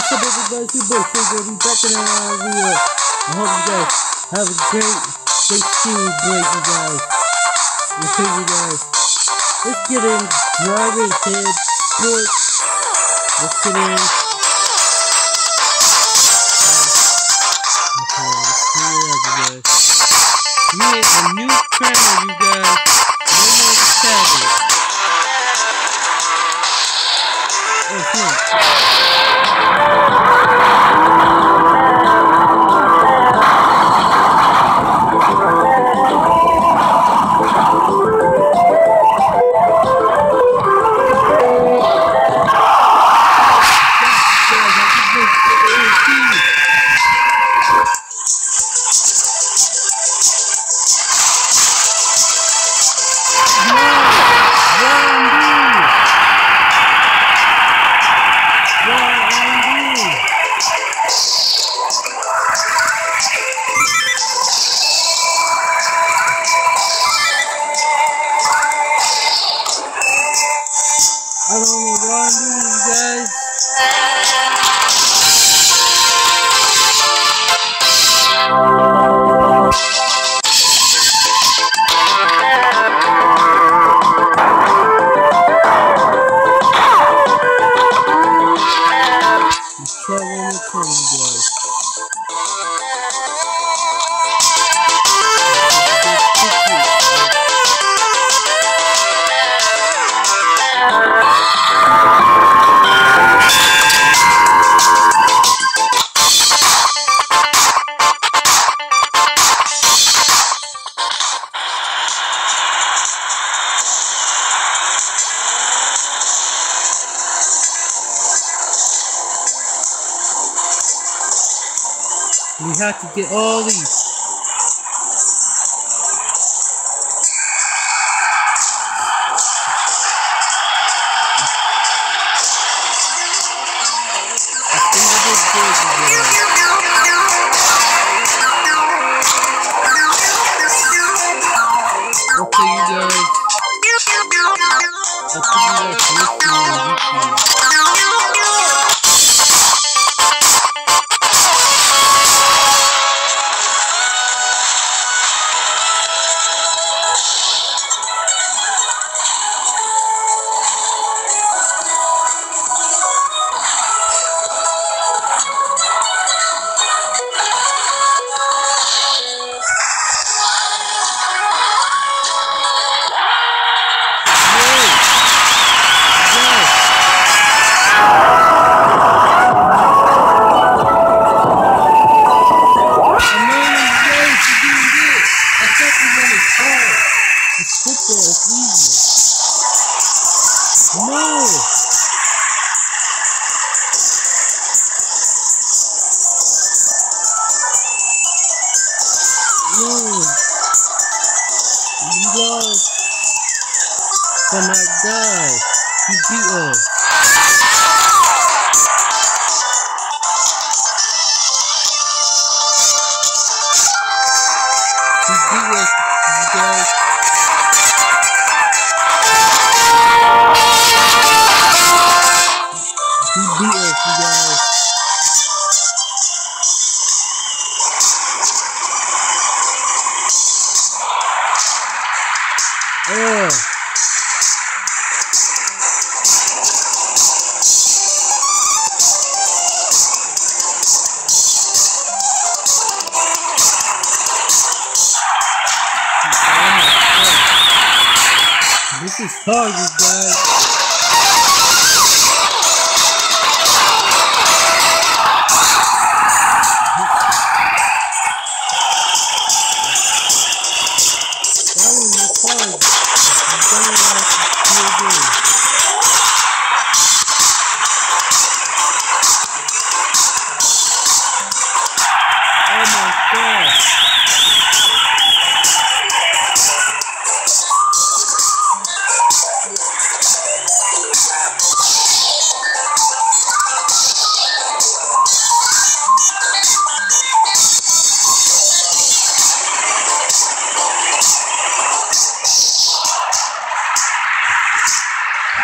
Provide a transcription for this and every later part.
What's up, everybody? It's your boy Figure. We back in another video. I hope you guys have a great Thanksgiving break, you guys. Okay, you guys. Let's get in Drive Ahead sports. Let's get in. Okay, let's see you guys. Create a new channel, you guys. No more. Oh, have to get all these. No! No! Lost! From that guy! He beat us! He beat us, you guys! Ugh! This is hard, you guys.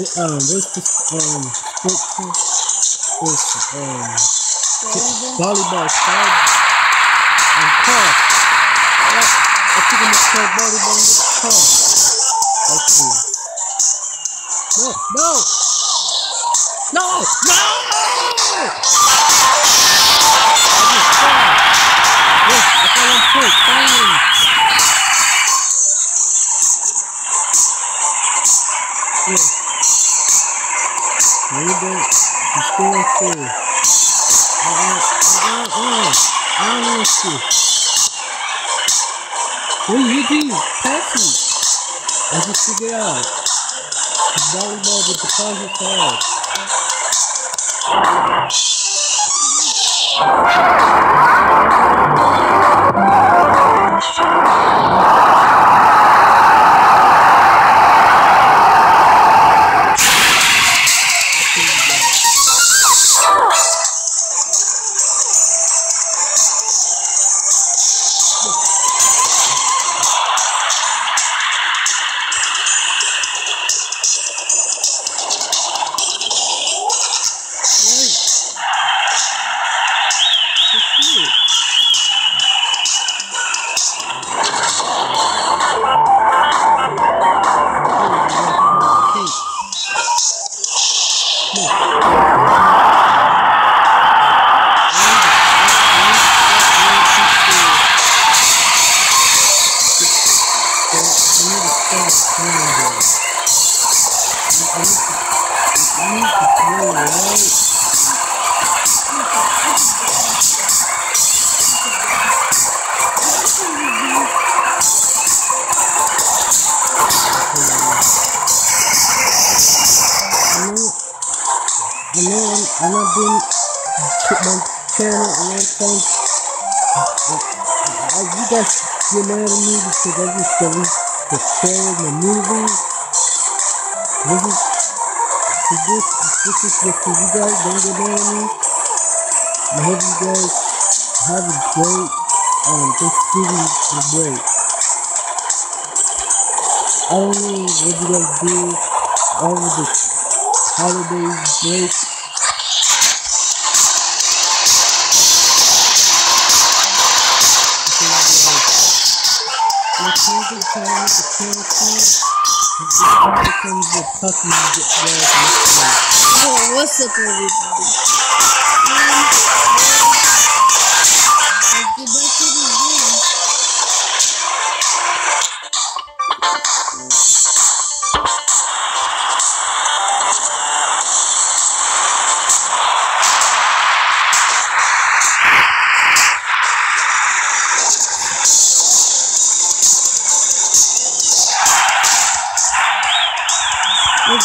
Um, what's the um team? It's um volleyball side and car. I, think I'm gonna play volleyball with the car. That's cool. No, no, no, no! I just. Yeah. No, you don't. You stay and. Uh, uh, uh, uh. I don't want to. What are you doing? Pass me. I just figured out. The volleyball with the cars is Doing my channel long time. I, you guys get mad at me because I just released the trailer, the movie. This is, this, this is for you guys, don't get mad at me. I hope you guys have a great um, Thanksgiving break. I don't know what you guys do over the holiday break. Yo, what's up, everybody? That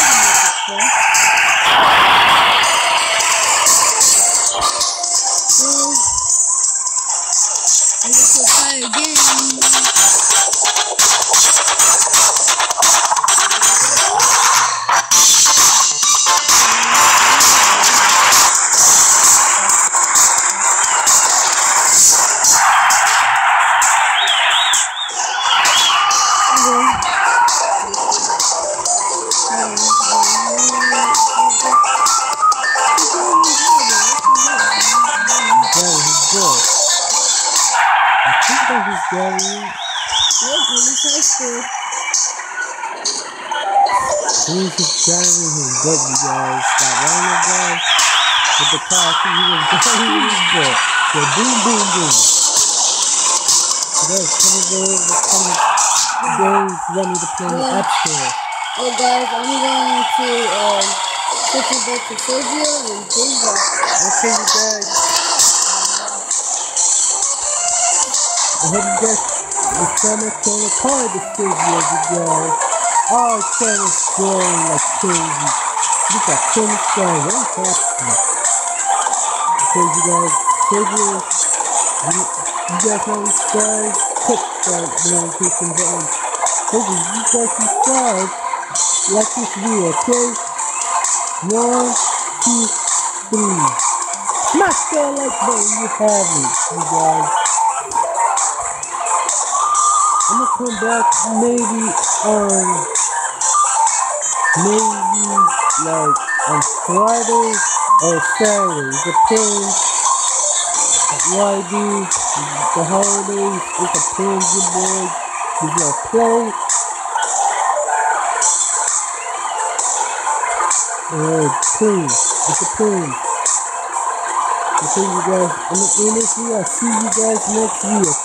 can make it fun. Well, I guess we'll try again. Okay. That was his goal. I think that was Gary. He was just driving his boat, you guys. That rhino guy with the car, think he was driving his boat. So boom, boom, boom. So that was coming was coming Gary's running to play the upstairs. Oh guys, I'm going to um, switch it back to Sergio and Jason. Okay, you guys. I hope you guys are trying to play the this studio, you guys. All channels growing like crazy. We got 20 stars. What is happening? Okay, you guys. Sergio, you, you guys know these stars? Click that notification button. Sergio, you guys subscribe. like this video, okay? One, two, three. Smash that like button, you have it, you guys. I'm gonna come back maybe on, maybe like on Friday or Saturday, depends what I do, the holidays, it depends, you boys, you gonna play. Oh, clean. It's a clean. Uh, I see you guys in the industry. I'll see you guys next year.